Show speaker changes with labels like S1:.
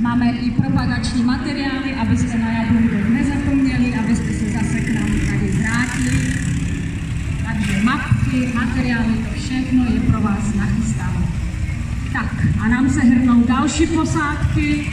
S1: Máme i propagační materiály, abyste na Jablunkově nezapomněli, abyste se zase k nám tady vrátili. Takže mapky, materiály, to všechno je pro vás nachystáno. Tak a nám se hrnou další posádky.